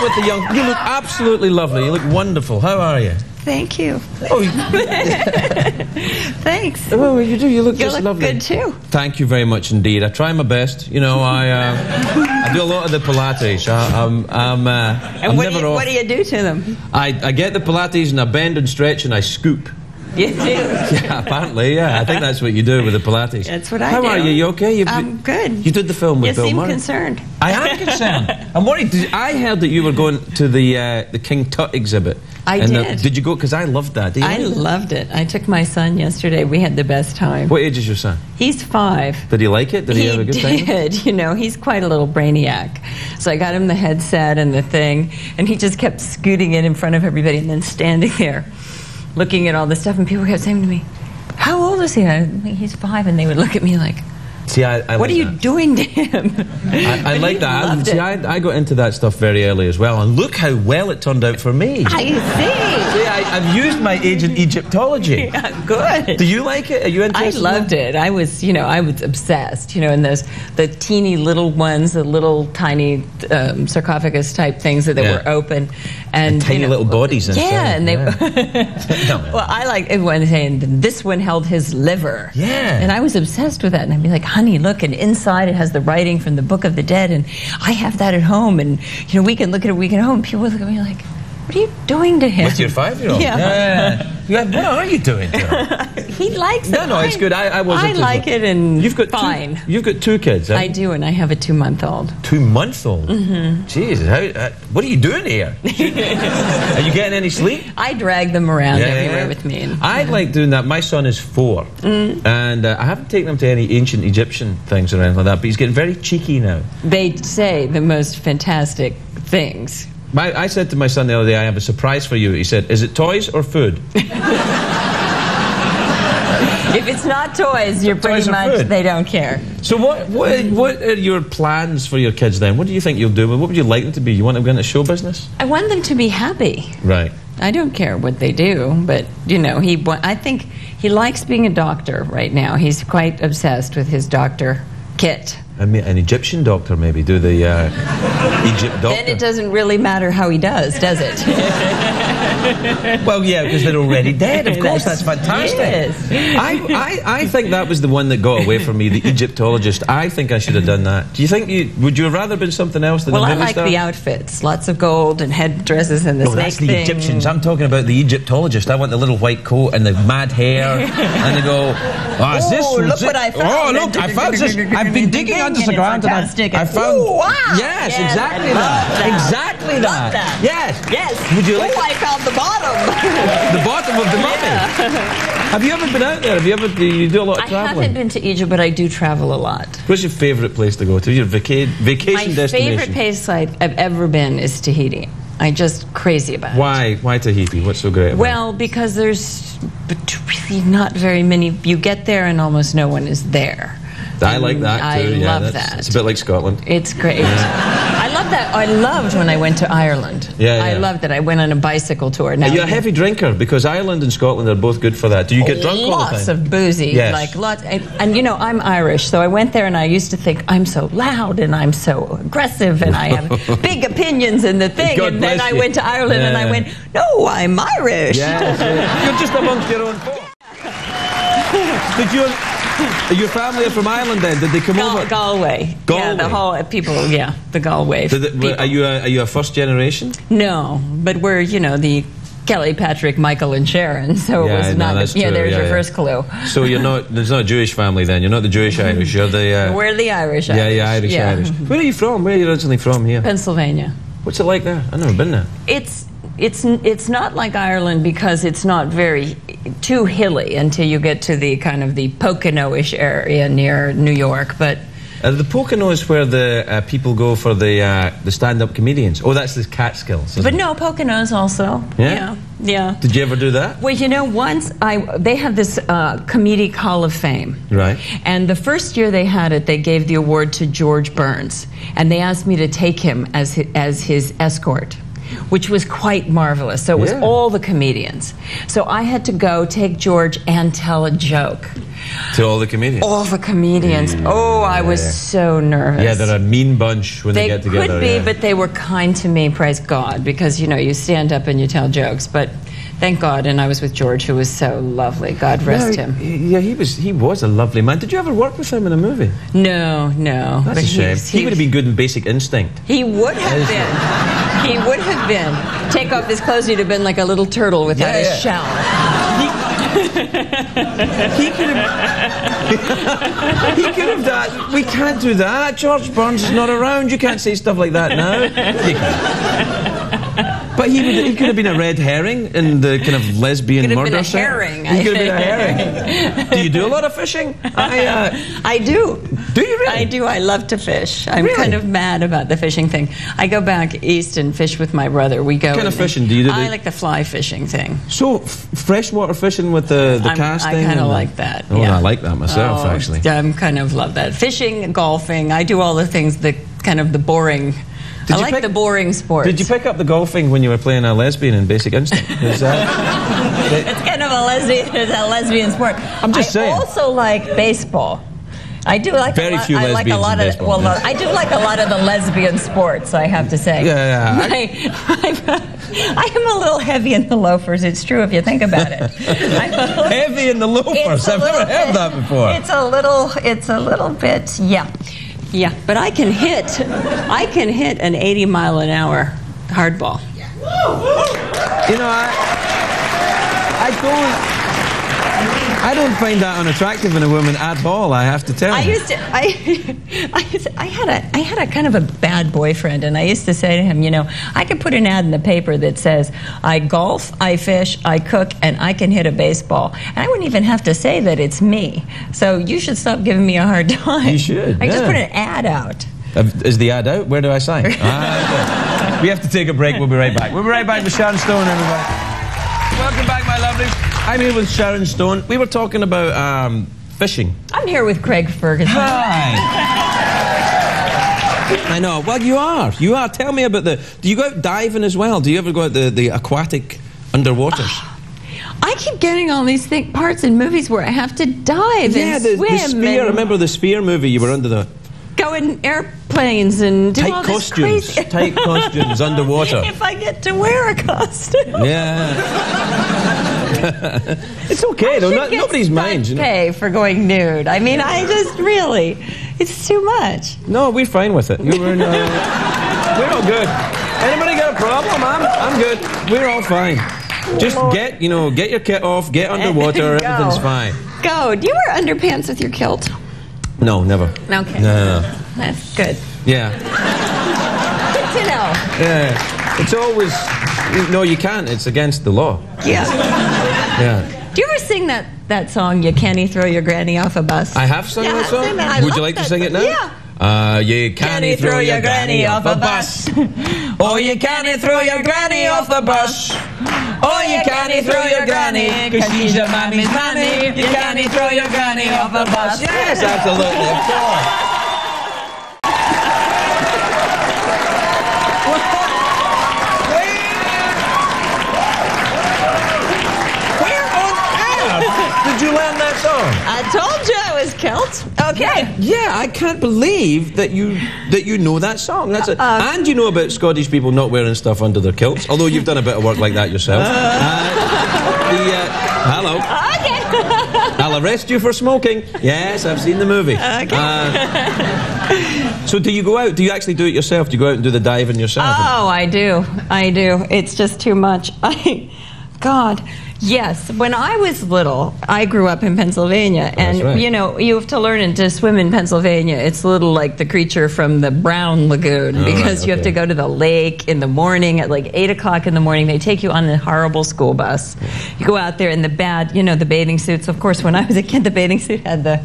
the young. You look absolutely lovely. You look wonderful. How are you? Thank you. Oh, Thanks. oh, you do. You look You just look lovely. good too. Thank you very much indeed. I try my best. You know, I uh, I do a lot of the Pilates. I, I'm I'm, uh, And I'm what, never do you, what do you do to them? I, I get the Pilates and I bend and stretch and I scoop. You do. Yeah, apparently, yeah. I think that's what you do with the Pilates. That's what I How do. are you? You okay? You, I'm good. You did the film with You Bill seem Murray. concerned. I am concerned. I'm worried. Did- I heard that you were going to the uh, the King Tut exhibit. I And, uh, did. did you go? Because I loved that. Did I loved it. I took my son yesterday. We had the best time. What age is your son? He's five. Did he like it? Did he, He have a good time? He did. You know, he's quite a little brainiac. So I got him the headset and the thing, and he just kept scooting in in front of everybody and then standing there looking at all this stuff. And people kept saying to me, How old is he? And I, he's five. And they would look at me like, See, I, I What like are you that. doing to him? I, I like that. See. I, I got into that stuff very early as well, and look how well it turned out for me. I see. See, I, I've used my age in Egyptology. Yeah, good. Do you like it? Are you I interested? in loved that? it. I was, you know, I was obsessed. You know, and those the teeny little ones, the little tiny um, sarcophagus type things that, that Yeah. were open, and tiny you know, little bodies inside, Yeah, and they. No. well, I like everyone saying this one held his liver. Yeah. and I was obsessed with that. And I'd be like, "Honey, look!" And inside it has the writing from the Book of the Dead, and I have that at home. And you know, we can look at it. We can home. People look at me like, "What are you doing to him?" With your five-year-old? Yeah. yeah. Yeah, What are you doing? He likes it. No, no, it's good. I, I wasn't. I like it, and You've got fine. Two, you've got two kids. I haven't do, and I have a two-month-old. Two-month-old. Mm-hmm. Jesus, how, uh, what are you doing here? are you getting any sleep? I drag them around everywhere with me. And, I like doing that. My son is four, Mm. and uh, I haven't taken him to any ancient Egyptian things or anything like that. But he's getting very cheeky now. they say the most fantastic things. My, I said to my son the other day, "I have a surprise for you." He said, "Is it toys or food?" If it's not toys, you're Toys pretty much food? they don't care. So what, what what are your plans for your kids then? What do you think you'll do? What would you like them to be? You want them to go into show business? I want them to be happy. Right. I don't care what they do, but you know, he. I think he likes being a doctor right now. He's quite obsessed with his doctor kit. An Egyptian doctor maybe do the uh, Egypt doctor. Then it doesn't really matter how he does, does it? Well, yeah, because they're already dead. Of course, that's fantastic. Yes. I, I, I think that was the one that got away from me, the Egyptologist. I think I should have done that. Do you think you would you have rather been something else than Well, a I movie I like star? the outfits, lots of gold and headdresses and the No, snake that's the thing. Egyptians. I'm talking about the Egyptologist. I want the little white coat and the mad hair, and they go, "Oh, is this? Oh, look is it- what I found." Oh, look, I found this. I've been digging under the ground, and I, fantastic. I found. Ooh, wow. Yes, Yes, exactly I that. love that. Exactly Love that. that. Yes. Yes. Would you like Oh, I found the bottom. the bottom of the mummy? Have you ever been out there? Have you ever? Do you do a lot of traveling? I haven't been to Egypt, but I do travel a lot. What's your favourite place to go to? Your vaca- vacation My destination? My favorite place I've ever been is Tahiti. I just crazy about it. Why? Why Tahiti? What's so great? About Well, because there's but really not very many. You get there and almost no one is there. it? I like that I yeah, love that. It's a bit like Scotland. It's great. I love that. I loved when I went to Ireland. Yeah, I loved that I went on a bicycle tour. Now Are you a heavy drinker? Because Ireland and Scotland are both good for that. Do you get drunk all the lots of boozy, Yes. like lots. And, and you know, I'm Irish, so I went there and I used to think I'm so loud and I'm so aggressive and I have big opinions in the thing. God and then I you. went to Ireland and I went, no, I'm Irish. Yes, yeah. You're just amongst your own. Did your, your family are from Ireland then? Did they come Gal- over? Galway. Yeah, the whole people. Yeah, the Galway. People. are you a, are you a first generation? No, but we're you know the Kelly, Patrick, Michael, and Sharon. So Yeah, it was no, not. that's yeah, there's yeah, your yeah. first clue. So you're not. There's not a Jewish family then. You're not the Jewish Irish. You're the. Uh, We're the Irish. yeah, yeah, Irish. Irish. Where are you from? Where are you originally from here? Pennsylvania. What's it like there? I've never been there. It's it's it's not like Ireland because it's not very too hilly until you get to the kind of the Pocono-ish area near New York, but. Uh, the Pocono is where the uh, people go for the uh, the stand-up comedians. Oh, that's the Catskills. But it? no, Poconos also. Yeah? Yeah. yeah. Did you ever do that? Well, you know, once I they have this uh, comedic Hall of Fame, Right. And the first year they had it, they gave the award to George Burns, and they asked me to take him as his, as his escort. Which was quite marvelous. So it was Yeah. all the comedians. So I had to go take George and tell a joke. To all the comedians. All the comedians. Mm. Oh, I was so nervous. Yeah, they're a mean bunch when they, They get together. They could be, yeah. but they were kind to me, praise God, because you know you stand up and you tell jokes. But thank God, and I was with George, who was so lovely. God rest No, him. Yeah, he was he was a lovely man. Did you ever work with him in a movie? No, no. That's but a shame. was- He, would have been good in Basic Instinct. He would have been. He would have been. Take off his clothes, he'd have been like a little turtle without Yeah, his yeah. shell. He could have. he could have done. We can't do that. George Burns is not around. You can't say stuff like that now. But he, would, he could have been a red herring in the kind of lesbian Could have murder been a herring, He could have been a herring. Do you do a lot of fishing? I, uh, I do. Do you really? I do. I love to fish. I'm Really? kind of mad about the fishing thing. I go back east and fish with my brother. We go. What kind of fishing do you do? I like the fly fishing thing. So f- freshwater fishing with the, the I'm- casting. I kind of like that. Oh, yeah. I like that myself Oh, actually. I'm kind of love that. Fishing, golfing. I do all the things that kind of the boring. Did I you like pick- the boring sports. Did you pick up the golfing when you were playing a lesbian in Basic Instinct? Is that, It's kind of a lesbian, it's a lesbian sport. I'm just I saying. I also like baseball. I do like Very a lot, few I like a lot in of baseball, well, yeah. I do like a lot of the lesbian sports. I have to say. Yeah, yeah, I, I am a little heavy in the loafers. It's true if you think about it. I'm little- heavy in the loafers. It's a I've never little heard bit- that before. It's a little. It's a little bit. Yeah, yeah. But I can hit. I can hit an 80 mile an hour hardball. You know, I, I don't. I don't find that unattractive in a woman at all. I have to tell you. I you. used to. I, I, used- I had a. I had a kind of a bad boyfriend, and I used to say to him, you know, I could put an ad in the paper that says, "I golf, I fish, I cook, and I can hit a baseball," and I wouldn't even have to say that it's me. So you should stop giving me a hard time. You should, I just put an ad out. Uh, Is the ad out? Where do I sign? Ah, okay. we have to take a break. We'll be right back. We'll be right back with Sharon Stone, everybody. Welcome back, my lovelies. I'm here with Sharon Stone. We were talking about um, fishing. I'm here with Craig Ferguson. Hi. I know. Well, you are. You are. Tell me about the. Do you go out diving as well? Do you ever go out the, the aquatic underwaters? I keep getting all these thi- parts in movies where I have to dive yeah, and the, swim the sphere. and Remember the sphere movie? You were under the go in airplanes and do all tight this costumes. crazy. Tight costumes underwater. if I get to wear a costume. Yeah. it's okay though. should No, get nobody's mind. You know. pay for going nude. I mean, I just really, it's too much. No, we're fine with it. Were in, uh, we're all good. Anybody got a problem? I'm, I'm good. We're all fine. Just get, you know, get your kit off, get underwater, everything's fine. Go. Do you wear underpants with your kilt? No, never. Okay. No, no, no. That's good. Yeah, Good to know. yeah. It's always, no, you can't. It's against the law. Yeah. Yeah. Do you ever sing that, that song, You Can't Throw Your Granny Off a Bus? I have sung Yeah, that song. sing that. Would you like to sing it now? Yeah. Uh, you can't throw your granny off a bus. Oh, you can't throw your granny off a bus. Oh, you can't throw your granny, cause she's your mommy's mommy. You can't throw your granny off a bus. Yes, absolutely, of course. Where on earth did you learn that song? I told you I was kilt. Okay. Yeah, I can't believe that you that you know that song. That's a, Uh, and you know about Scottish people not wearing stuff under their kilts. Although you've done a bit of work like that yourself. Uh, the, uh, hello. Okay. I'll arrest you for smoking. Yes, I've seen the movie. Okay. Uh, so do you go out? Do you actually do it yourself? Do you go out and do the diving yourself? Oh, I do. I do. It's just too much. I, God. Yes, when I was little, I grew up in Pennsylvania, oh, and right. you know you have to learn to swim in Pennsylvania. It's a little like the creature from the Brown Lagoon Oh, right, because you have to go to the lake in the morning at like eight o'clock in the morning. They take you on a horrible school bus. You go out there in the bad, you know, the bathing suits. Of course, when I was a kid, the bathing suit had the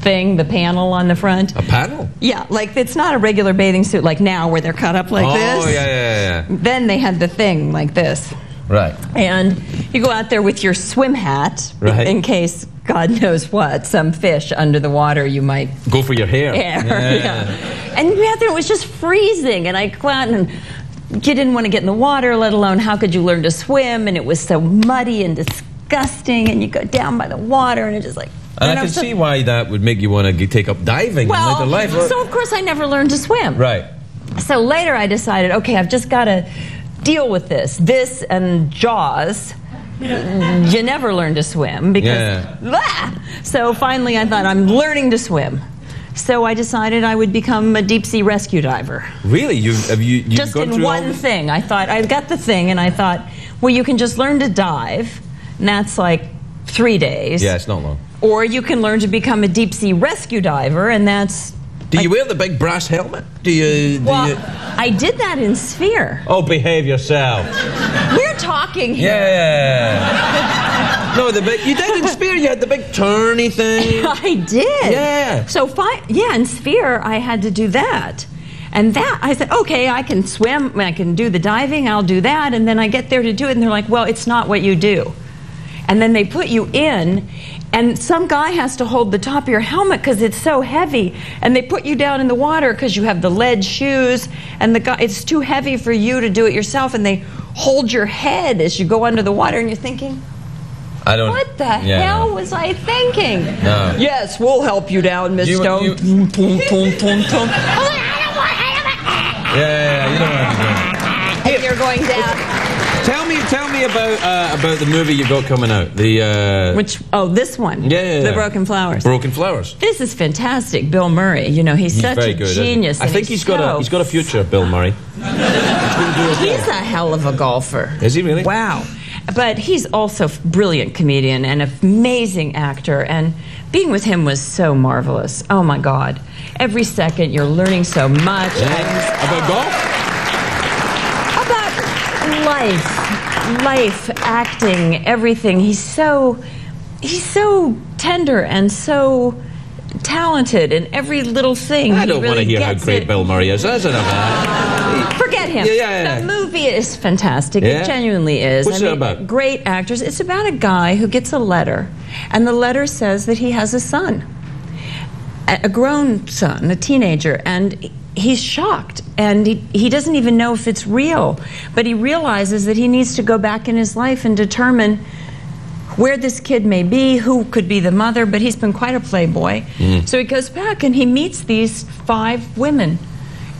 thing, the panel on the front. A panel? Yeah, like it's not a regular bathing suit like now where they're cut up like oh, this. yeah, yeah, yeah. Then they had the thing like this. Right. And you go out there with your swim hat Right. in case God knows what, some fish under the water you might Go for your hair. air. Yeah. Yeah. And we out there, it was just freezing. And I'd go out and you didn't want to get in the water, let alone how could you learn to swim? And it was so muddy and disgusting, and you go down by the water, and it's just like. And I I'm can so- see why that would make you want to take up diving well, later life. so of course I never learned to swim. right. So later I decided, okay, I've just got to deal with this. This and Jaws. You never learn to swim because. Yeah. So finally I thought, I'm learning to swim. So I decided I would become a deep sea rescue diver. Really? You have you you've just gone in through one thing. I thought, I've got the thing and I thought, well, you can just learn to dive, and that's like three days. Yeah, it's not long. Or you can learn to become a deep sea rescue diver, and that's. Do you wear the big brass helmet? Do you? Do Well, you... I did that in Sphere. Oh, behave yourself. We're talking here. Yeah. no, the big. You did in Sphere. You had the big turny thing. I did. Yeah. So fi- yeah, in Sphere I had to do that. And that I said, okay, I can swim, I can do the diving, I'll do that. And then I get there to do it, and they're like, well, it's not what you do. And then they put you in, and some guy has to hold the top of your helmet because it's so heavy. And they put you down in the water because you have the lead shoes, and the guy, it's too heavy for you to do it yourself. And they hold your head as you go under the water, and you're thinking, I don't. what the Yeah, hell no. was I thinking? No. Yes, we'll help you down, Miss You- Stone. you- Boom, boom, boom, boom, boom. Yeah, yeah, yeah, you don't have to do it. And you're going down. Tell me, tell me about uh, about the movie you've got coming out. The uh, Which? Oh, this one. yeah, yeah, The. Broken Flowers. Broken Flowers. this is fantastic. Bill Murray. You know, he's, He's such very a good. genius. I and think he's got so- a he's got a future, Bill Murray. He's a hell of a golfer. Is he really? Wow. But he's also a brilliant comedian and an amazing actor. And being with him was so marvelous. Oh my God. Every second you're learning so much. Yeah. About golf? about life, life, acting, everything. He's so he's so tender and so talented in every little thing. I don't want to hear how great it. Bill Murray is. That's enough. Forget him. Yeah, yeah, yeah. The movie is fantastic. Yeah? It genuinely is. What's I it about? Great actors. It's about a guy who gets a letter, and the letter says that he has a son, a a grown son, a teenager, and he's shocked. And he, he doesn't even know if it's real, but he realizes that he needs to go back in his life and determine where this kid may be, who could be the mother, but he's been quite a playboy. Mm. So he goes back and he meets these five women.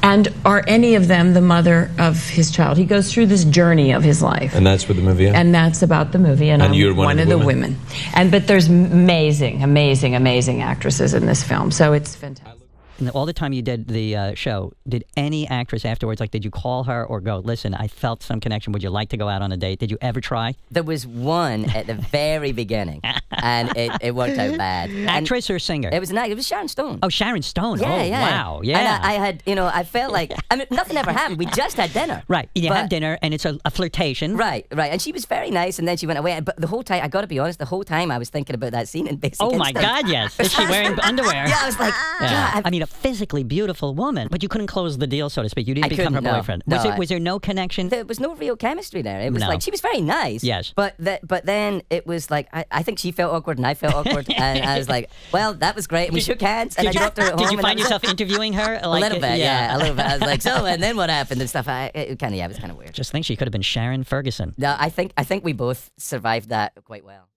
And are any of them the mother of his child? He goes through this journey of his life. And that's what the movie is? And that's about the movie, and, And I'm you're one of the the women? women. And but there's amazing, amazing, amazing actresses in this film, so it's fantastic. And all the time you did the uh, show, did any actress afterwards, like, did you call her or go, listen, I felt some connection. Would you like to go out on a date? Did you ever try? There was one at the very beginning, and it, it worked out bad. And Actress or singer? It was nice. It was Sharon Stone. oh, Sharon Stone. yeah, oh, yeah. wow. Yeah. And I, I had, you know, I felt like I mean, nothing ever happened. We just had dinner. right. You But- have dinner and it's a, a flirtation. Right, right. And she was very nice, and then she went away. But the whole time, I got to be honest, the whole time I was thinking about that scene in Basic Oh, my. God, yes. Is she wearing underwear? Yeah, I was like, Yeah. God, I mean, a physically beautiful woman, but you couldn't close the deal, so to speak. You didn't I become her no. boyfriend. No, was, it, was there no connection? there was no real chemistry there. It was No. like she was very nice. Yes. But that, but then it was like I, I think she felt awkward and I felt awkward, and I was like, well, that was great. And we shook hands, and I did you, dropped her at home. did you find yourself interviewing her? A little bit, yeah. a little bit. I was like, so, and then what happened and stuff. I, it kind of, yeah, it was kind of weird. Just think she could have been Sharon Ferguson. No, I think, I think we both survived that quite well.